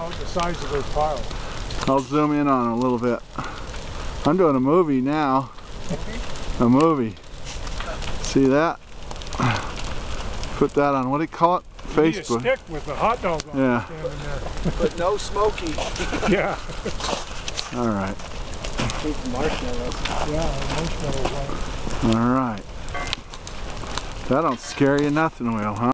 about the size of those piles. I'll zoom in on a little bit. I'm doing a movie now. A movie. See that? Put that on, what do you call it? You a Facebook. stick with the hot dog on Yeah. But no smoky. Yeah, All right, Keep marshmallows. yeah, marshmallows all right. That don't scare you nothing, Will, huh?